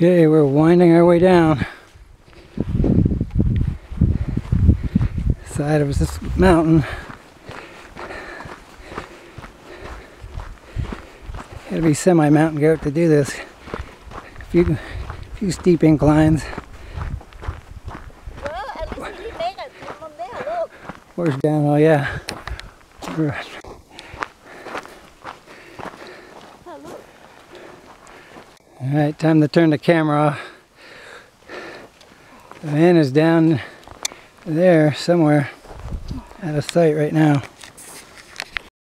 Okay, we're winding our way down. Side of this mountain. Gotta be semi-mountain goat to do this. A few, a few steep inclines. Where's down? Oh yeah. All right, time to turn the camera off. The man is down there somewhere out of sight right now.